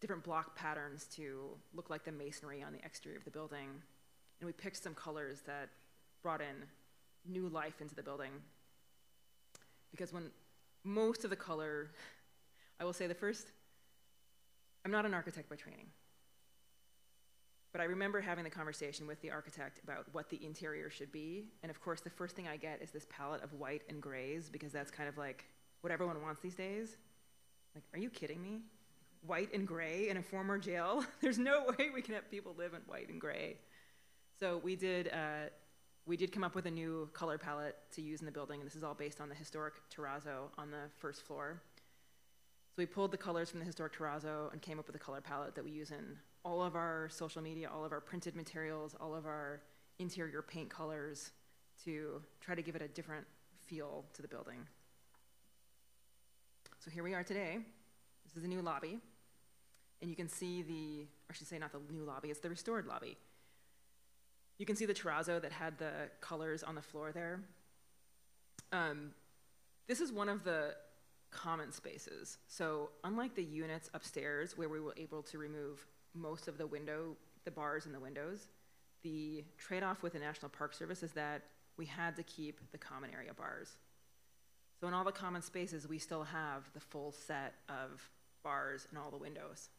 different block patterns to look like the masonry on the exterior of the building. And we picked some colors that brought in new life into the building. Because when most of the color, I will say the first, I'm not an architect by training. But I remember having the conversation with the architect about what the interior should be. And of course, the first thing I get is this palette of white and grays because that's kind of like what everyone wants these days. Like, are you kidding me? White and gray in a former jail? (laughs) There's no way we can have people live in white and gray. So we did, uh, we did come up with a new color palette to use in the building, and this is all based on the historic terrazzo on the first floor. So we pulled the colors from the historic terrazzo and came up with a color palette that we use in all of our social media, all of our printed materials, all of our interior paint colors to try to give it a different feel to the building. So here we are today. This is the new lobby. And you can see the, or I should say not the new lobby, it's the restored lobby. You can see the terrazzo that had the colors on the floor there. Um, this is one of the common spaces. So unlike the units upstairs where we were able to remove most of the window, the bars and the windows. The trade-off with the National Park Service is that we had to keep the common area bars. So in all the common spaces, we still have the full set of bars and all the windows.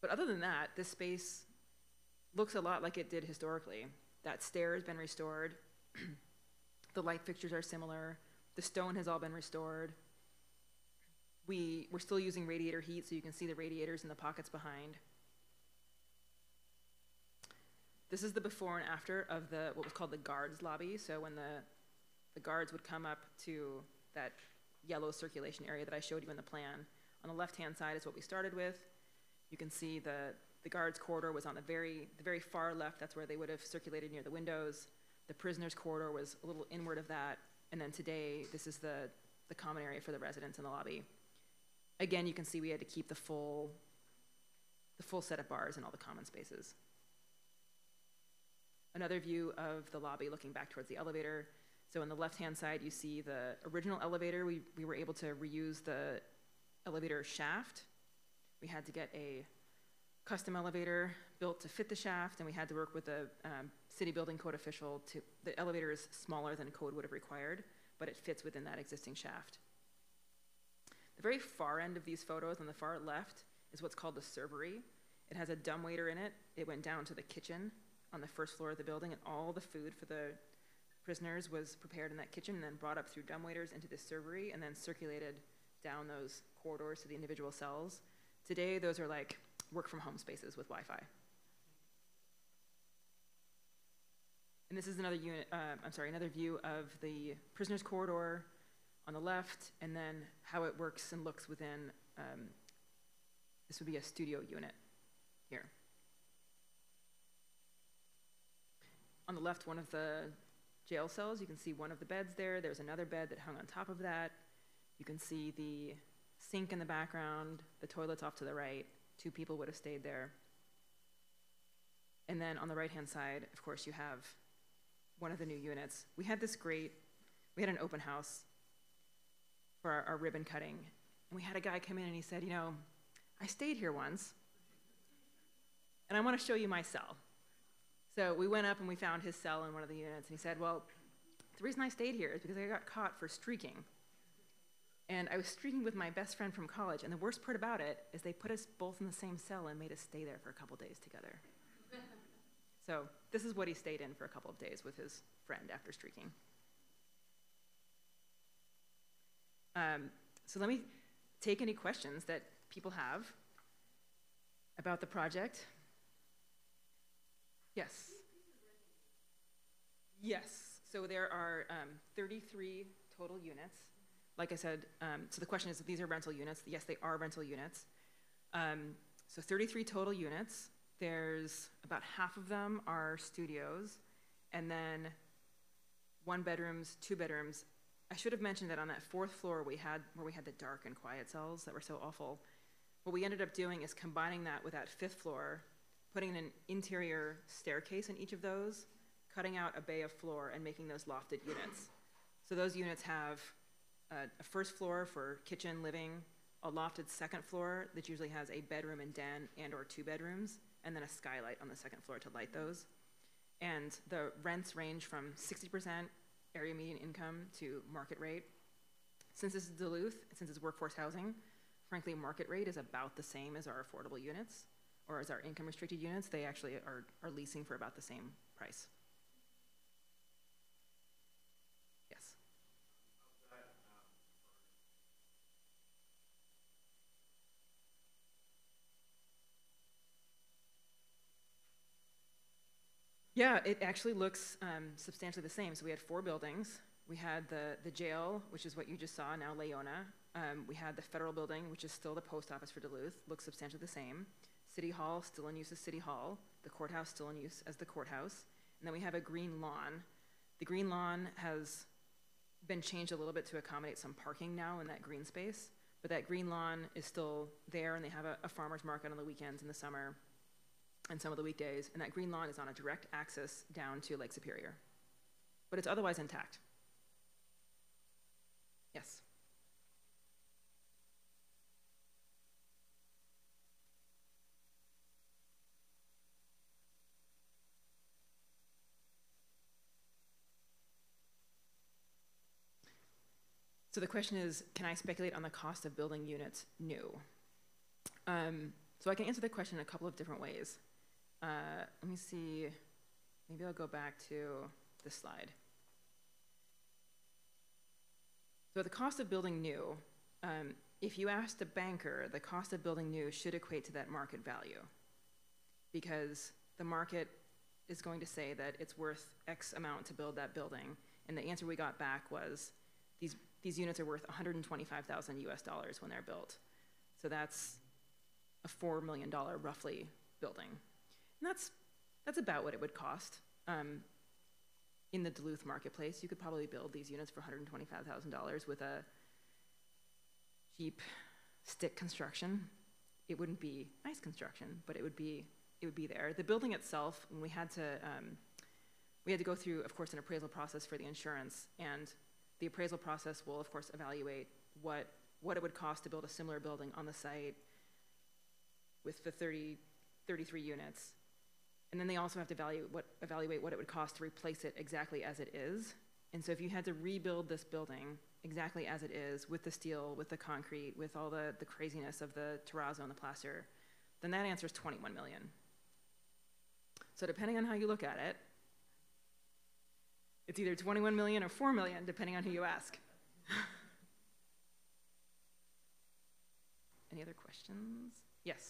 But other than that, this space looks a lot like it did historically. That stair has been restored. (clears throat) the light fixtures are similar. The stone has all been restored. We, we're still using radiator heat, so you can see the radiators in the pockets behind. This is the before and after of the what was called the guards lobby. So when the, the guards would come up to that yellow circulation area that I showed you in the plan, on the left-hand side is what we started with. You can see the, the guards corridor was on the very, the very far left. That's where they would have circulated near the windows. The prisoners corridor was a little inward of that. And then today, this is the, the common area for the residents in the lobby. Again, you can see we had to keep the full, the full set of bars in all the common spaces. Another view of the lobby looking back towards the elevator. So on the left-hand side, you see the original elevator. We, we were able to reuse the elevator shaft. We had to get a custom elevator built to fit the shaft, and we had to work with the um, city building code official to, the elevator is smaller than code would have required, but it fits within that existing shaft. The very far end of these photos on the far left is what's called the servery. It has a dumbwaiter in it. It went down to the kitchen on the first floor of the building, and all the food for the prisoners was prepared in that kitchen and then brought up through dumbwaiters into this servery and then circulated down those corridors to the individual cells. Today, those are like work from home spaces with Wi Fi. And this is another unit, uh, I'm sorry, another view of the prisoners corridor on the left, and then how it works and looks within, um, this would be a studio unit here. On the left, one of the jail cells, you can see one of the beds there. There's another bed that hung on top of that. You can see the sink in the background, the toilets off to the right. Two people would have stayed there. And then on the right-hand side, of course, you have one of the new units. We had this great, we had an open house for our, our ribbon cutting. And we had a guy come in and he said, You know, I stayed here once, and I want to show you my cell. So we went up and we found his cell in one of the units, and he said, Well, the reason I stayed here is because I got caught for streaking. And I was streaking with my best friend from college, and the worst part about it is they put us both in the same cell and made us stay there for a couple days together. (laughs) so this is what he stayed in for a couple of days with his friend after streaking. Um, so let me take any questions that people have about the project. Yes. Yes. So there are um, 33 total units. Like I said, um, so the question is if these are rental units. Yes, they are rental units. Um, so 33 total units. There's about half of them are studios, and then one bedrooms, two bedrooms, I should have mentioned that on that fourth floor we had where we had the dark and quiet cells that were so awful. What we ended up doing is combining that with that fifth floor putting an interior staircase in each of those, cutting out a bay of floor and making those lofted units. So those units have a, a first floor for kitchen, living, a lofted second floor that usually has a bedroom and den and or two bedrooms, and then a skylight on the second floor to light those. And the rents range from 60% area median income to market rate. Since this is Duluth, since it's workforce housing, frankly, market rate is about the same as our affordable units or as our income restricted units. They actually are, are leasing for about the same price. Yes. Yeah, it actually looks um, substantially the same. So we had four buildings. We had the, the jail, which is what you just saw, now Leijona. Um, we had the federal building, which is still the post office for Duluth, looks substantially the same. City Hall, still in use as City Hall. The courthouse, still in use as the courthouse. And then we have a green lawn. The green lawn has been changed a little bit to accommodate some parking now in that green space, but that green lawn is still there, and they have a, a farmer's market on the weekends in the summer and some of the weekdays, and that green lawn is on a direct access down to Lake Superior. But it's otherwise intact. Yes. So the question is, can I speculate on the cost of building units new? Um, so I can answer the question in a couple of different ways. Uh, let me see, maybe I'll go back to this slide. So the cost of building new, um, if you asked a banker, the cost of building new should equate to that market value because the market is going to say that it's worth X amount to build that building. And the answer we got back was these these units are worth 125,000 US dollars when they're built. So that's a $4 million roughly building. And that's, that's about what it would cost. Um, in the Duluth marketplace, you could probably build these units for $125,000 with a cheap stick construction. It wouldn't be nice construction, but it would be, it would be there. The building itself, we had to, um, we had to go through, of course, an appraisal process for the insurance, and the appraisal process will, of course, evaluate what, what it would cost to build a similar building on the site with the 30, 33 units. And then they also have to evaluate what, evaluate what it would cost to replace it exactly as it is. And so if you had to rebuild this building exactly as it is, with the steel, with the concrete, with all the, the craziness of the terrazzo and the plaster, then that answer is 21 million. So depending on how you look at it, it's either 21 million or 4 million, depending on who you ask. (laughs) Any other questions? Yes.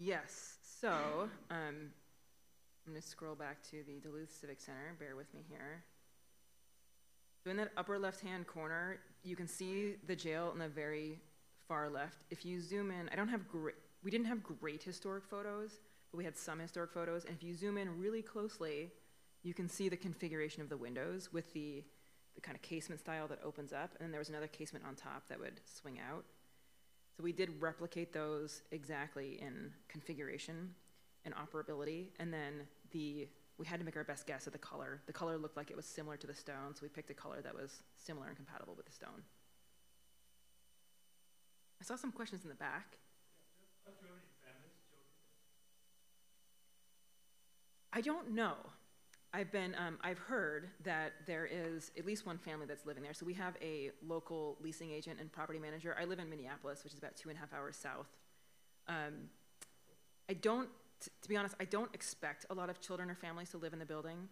Yes, so um, I'm going to scroll back to the Duluth Civic Center. Bear with me here. So in that upper left-hand corner, you can see the jail in the very far left. If you zoom in, I don't have great, we didn't have great historic photos, but we had some historic photos. And if you zoom in really closely, you can see the configuration of the windows with the, the kind of casement style that opens up. And then there was another casement on top that would swing out. So we did replicate those exactly in configuration and operability. And then the we had to make our best guess at the color. The color looked like it was similar to the stone, so we picked a color that was similar and compatible with the stone. I saw some questions in the back. I don't know. I've been, um, I've heard that there is at least one family that's living there. So we have a local leasing agent and property manager. I live in Minneapolis, which is about two and a half hours south. Um, I don't, to be honest, I don't expect a lot of children or families to live in the building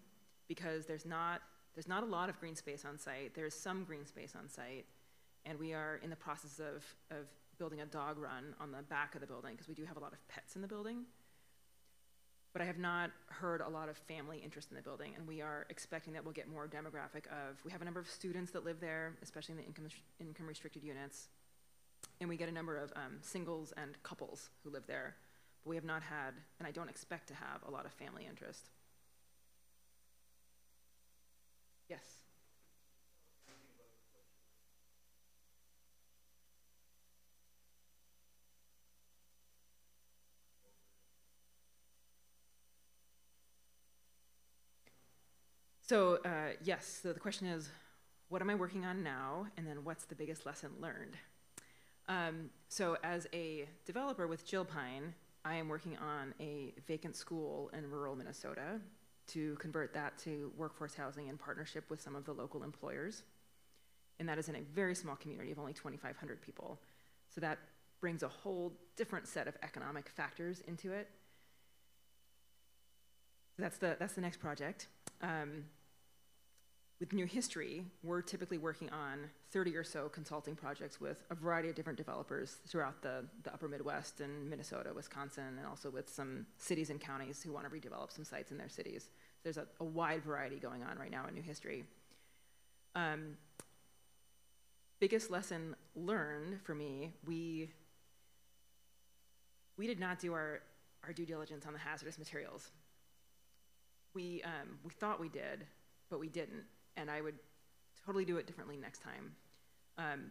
because there's not, there's not a lot of green space on site. There's some green space on site, and we are in the process of, of building a dog run on the back of the building because we do have a lot of pets in the building but I have not heard a lot of family interest in the building, and we are expecting that we'll get more demographic of, we have a number of students that live there, especially in the income, income restricted units, and we get a number of um, singles and couples who live there, but we have not had, and I don't expect to have, a lot of family interest. Yes? So, uh, yes, so the question is, what am I working on now? And then what's the biggest lesson learned? Um, so, as a developer with Jillpine, I am working on a vacant school in rural Minnesota to convert that to workforce housing in partnership with some of the local employers. And that is in a very small community of only 2,500 people. So that brings a whole different set of economic factors into it. That's the, that's the next project. Um, with New History, we're typically working on 30 or so consulting projects with a variety of different developers throughout the, the upper Midwest and Minnesota, Wisconsin, and also with some cities and counties who want to redevelop some sites in their cities. There's a, a wide variety going on right now in New History. Um, biggest lesson learned for me, we, we did not do our, our due diligence on the hazardous materials. We, um, we thought we did, but we didn't and I would totally do it differently next time. Um,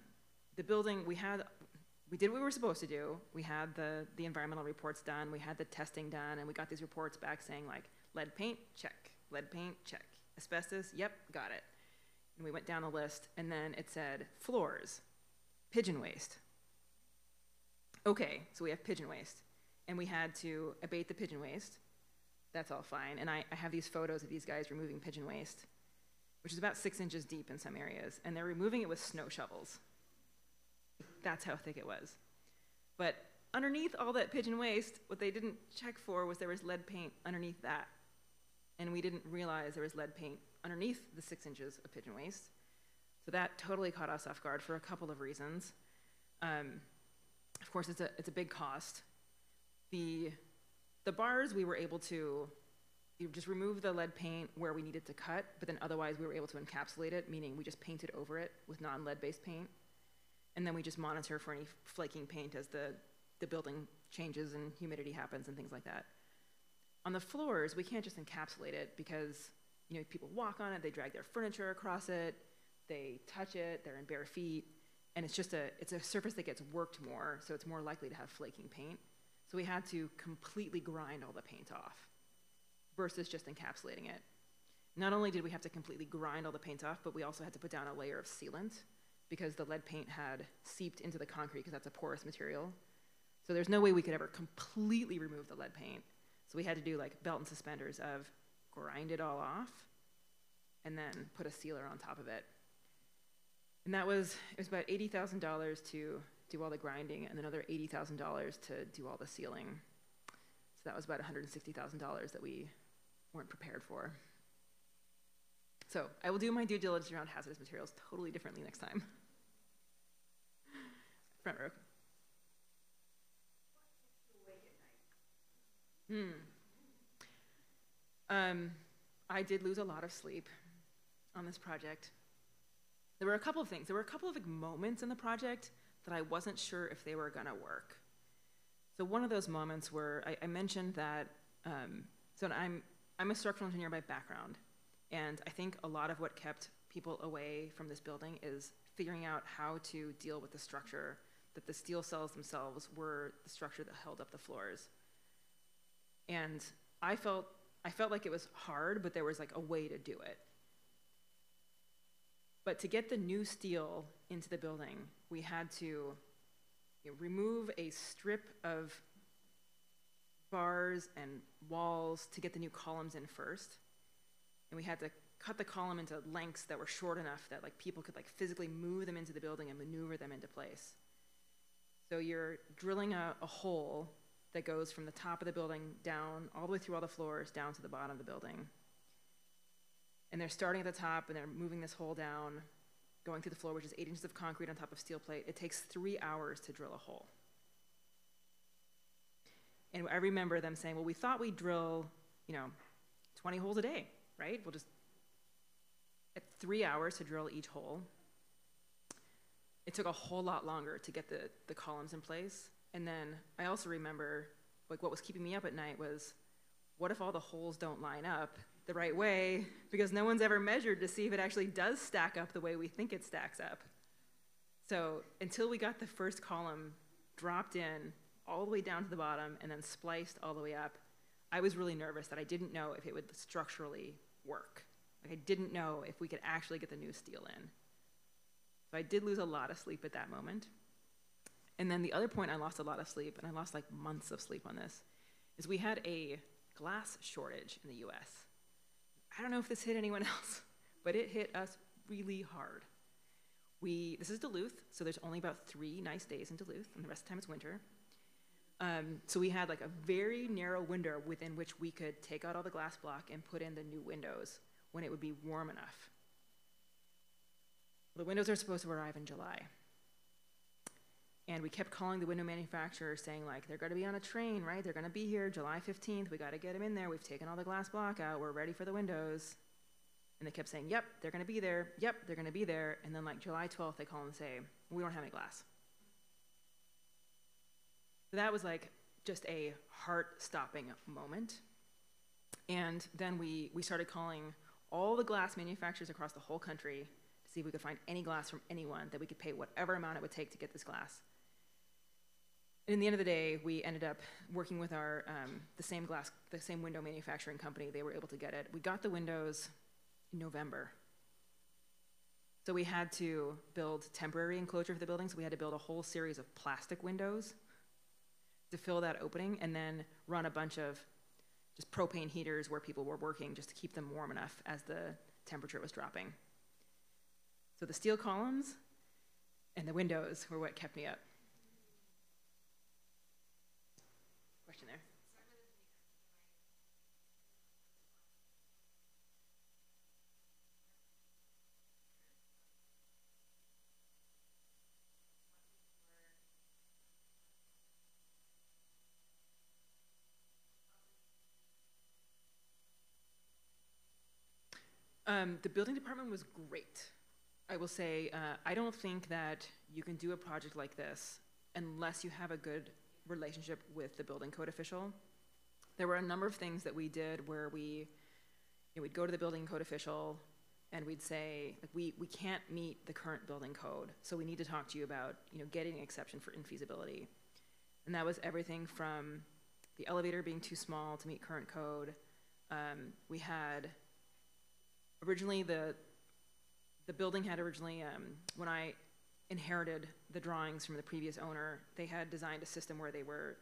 the building, we had, we did what we were supposed to do. We had the, the environmental reports done, we had the testing done, and we got these reports back saying like, lead paint, check, lead paint, check, asbestos, yep, got it. And we went down the list, and then it said floors, pigeon waste. Okay, so we have pigeon waste, and we had to abate the pigeon waste. That's all fine. And I, I have these photos of these guys removing pigeon waste which is about six inches deep in some areas, and they're removing it with snow shovels. That's how thick it was. But underneath all that pigeon waste, what they didn't check for was there was lead paint underneath that. And we didn't realize there was lead paint underneath the six inches of pigeon waste. So that totally caught us off guard for a couple of reasons. Um, of course, it's a, it's a big cost. The, the bars we were able to you just remove the lead paint where we needed to cut, but then otherwise we were able to encapsulate it, meaning we just painted over it with non-lead based paint. And then we just monitor for any flaking paint as the, the building changes and humidity happens and things like that. On the floors, we can't just encapsulate it because you know people walk on it, they drag their furniture across it, they touch it, they're in bare feet, and it's just a it's a surface that gets worked more, so it's more likely to have flaking paint. So we had to completely grind all the paint off versus just encapsulating it. Not only did we have to completely grind all the paint off, but we also had to put down a layer of sealant because the lead paint had seeped into the concrete because that's a porous material. So there's no way we could ever completely remove the lead paint. So we had to do like belt and suspenders of grind it all off and then put a sealer on top of it. And that was, it was about $80,000 to do all the grinding and another $80,000 to do all the sealing. So that was about $160,000 that we weren't prepared for. So I will do my due diligence around hazardous materials totally differently next time. Front row. Hmm. Um, I did lose a lot of sleep on this project. There were a couple of things. There were a couple of like, moments in the project that I wasn't sure if they were going to work. So one of those moments where I, I mentioned that, um, so I'm I'm a structural engineer by background, and I think a lot of what kept people away from this building is figuring out how to deal with the structure, that the steel cells themselves were the structure that held up the floors. And I felt, I felt like it was hard, but there was like a way to do it. But to get the new steel into the building, we had to you know, remove a strip of bars and walls to get the new columns in first. And we had to cut the column into lengths that were short enough that like people could like physically move them into the building and maneuver them into place. So you're drilling a, a hole that goes from the top of the building down all the way through all the floors down to the bottom of the building. And they're starting at the top and they're moving this hole down, going through the floor, which is eight inches of concrete on top of steel plate. It takes three hours to drill a hole. And I remember them saying, well, we thought we'd drill, you know, 20 holes a day, right? We'll just, at three hours to drill each hole. It took a whole lot longer to get the, the columns in place. And then I also remember, like, what was keeping me up at night was, what if all the holes don't line up the right way? Because no one's ever measured to see if it actually does stack up the way we think it stacks up. So until we got the first column dropped in all the way down to the bottom and then spliced all the way up, I was really nervous that I didn't know if it would structurally work. Like I didn't know if we could actually get the new steel in. So I did lose a lot of sleep at that moment. And then the other point I lost a lot of sleep, and I lost like months of sleep on this, is we had a glass shortage in the US. I don't know if this hit anyone (laughs) else, but it hit us really hard. We, this is Duluth, so there's only about three nice days in Duluth, and the rest of the time it's winter. Um, so we had like a very narrow window within which we could take out all the glass block and put in the new windows when it would be warm enough. The windows are supposed to arrive in July. And we kept calling the window manufacturer saying, like, they're going to be on a train, right? They're going to be here July 15th. We got to get them in there. We've taken all the glass block out. We're ready for the windows. And they kept saying, yep, they're going to be there. Yep, they're going to be there. And then, like, July 12th, they call and say, we don't have any glass. That was like just a heart stopping moment. And then we, we started calling all the glass manufacturers across the whole country to see if we could find any glass from anyone that we could pay whatever amount it would take to get this glass. And in the end of the day, we ended up working with our um, the same glass, the same window manufacturing company. They were able to get it. We got the windows in November. So we had to build temporary enclosure for the building. So we had to build a whole series of plastic windows to fill that opening, and then run a bunch of just propane heaters where people were working just to keep them warm enough as the temperature was dropping. So the steel columns and the windows were what kept me up. Question there. Um, the building department was great. I will say, uh, I don't think that you can do a project like this unless you have a good relationship with the building code official. There were a number of things that we did where we, you know, we'd go to the building code official and we'd say, like, we, we can't meet the current building code, so we need to talk to you about, you know, getting an exception for infeasibility. And that was everything from the elevator being too small to meet current code. Um, we had originally the the building had originally um, when I inherited the drawings from the previous owner, they had designed a system where they were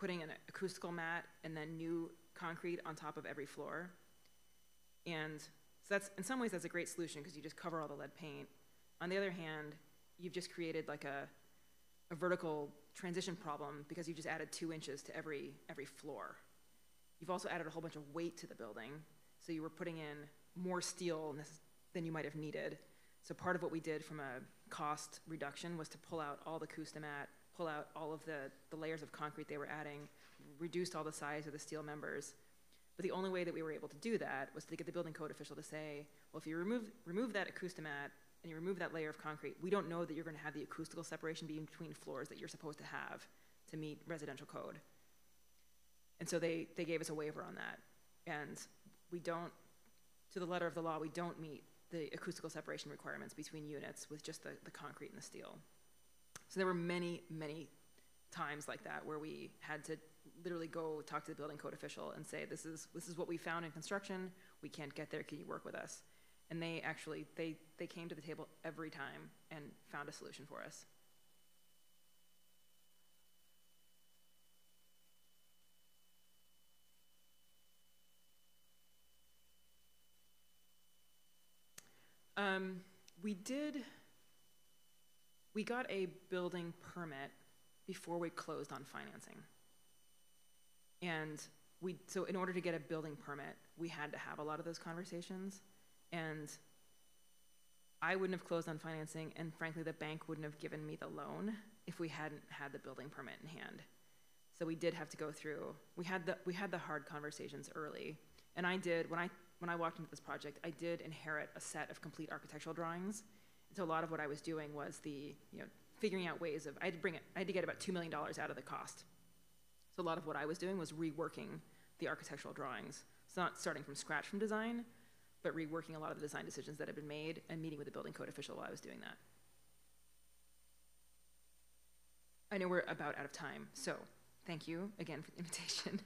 putting an acoustical mat and then new concrete on top of every floor. And so that's in some ways that's a great solution because you just cover all the lead paint. On the other hand, you've just created like a, a vertical transition problem because you just added two inches to every every floor. You've also added a whole bunch of weight to the building, so you were putting in more steel than you might have needed. So part of what we did from a cost reduction was to pull out all the Customat, pull out all of the, the layers of concrete they were adding, reduced all the size of the steel members. But the only way that we were able to do that was to get the building code official to say, well, if you remove, remove that Acoustomat and you remove that layer of concrete, we don't know that you're going to have the acoustical separation between floors that you're supposed to have to meet residential code. And so they, they gave us a waiver on that. And we don't to the letter of the law, we don't meet the acoustical separation requirements between units with just the, the concrete and the steel. So there were many, many times like that where we had to literally go talk to the building code official and say, this is, this is what we found in construction, we can't get there, can you work with us? And they actually, they, they came to the table every time and found a solution for us. Um, we did, we got a building permit before we closed on financing. And we, so in order to get a building permit, we had to have a lot of those conversations. And I wouldn't have closed on financing, and frankly, the bank wouldn't have given me the loan if we hadn't had the building permit in hand. So we did have to go through, we had the, we had the hard conversations early. And I did, when I when I walked into this project, I did inherit a set of complete architectural drawings. And so a lot of what I was doing was the, you know, figuring out ways of, I had to bring it, I had to get about $2 million out of the cost. So a lot of what I was doing was reworking the architectural drawings. It's not starting from scratch from design, but reworking a lot of the design decisions that had been made and meeting with the building code official while I was doing that. I know we're about out of time, so thank you again for the (laughs) invitation.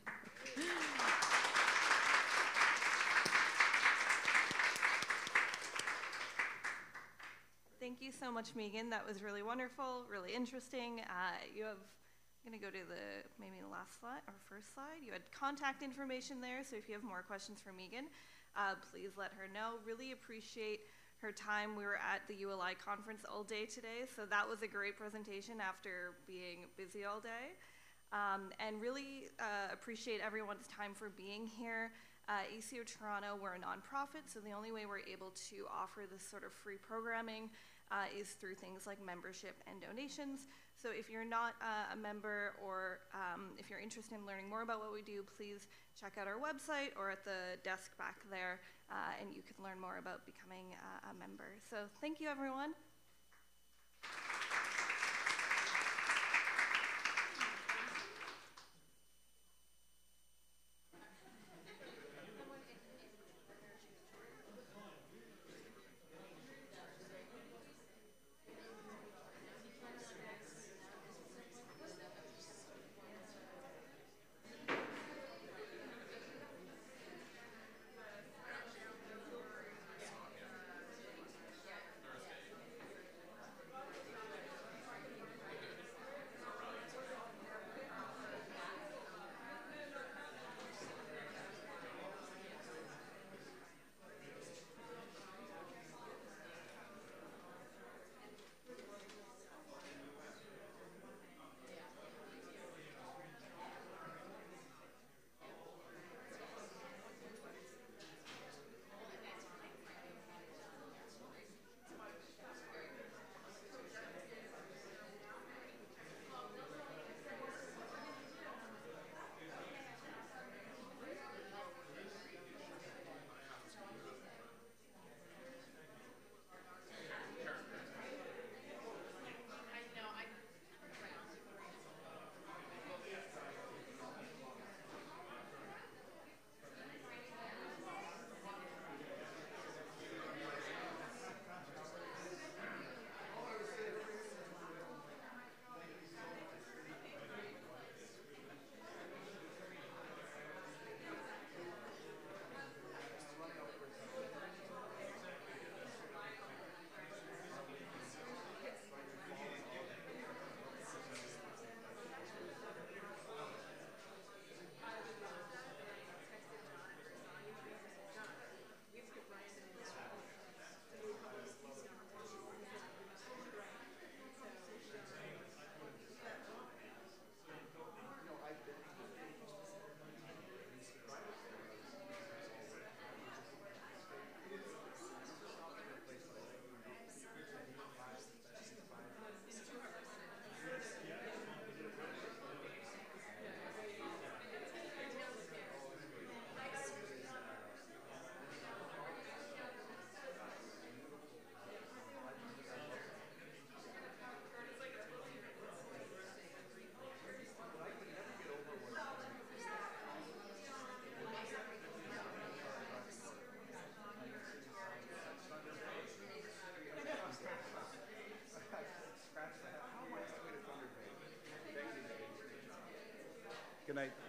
So much, Meghan. That was really wonderful, really interesting. Uh, you have, I'm going to go to the maybe the last slide or first slide. You had contact information there, so if you have more questions for Meghan, uh, please let her know. Really appreciate her time. We were at the ULI conference all day today, so that was a great presentation after being busy all day. Um, and really uh, appreciate everyone's time for being here. Uh, ACO Toronto, we're a nonprofit, so the only way we're able to offer this sort of free programming uh, is through things like membership and donations. So if you're not uh, a member or um, if you're interested in learning more about what we do, please check out our website or at the desk back there, uh, and you can learn more about becoming uh, a member. So thank you, everyone. Night.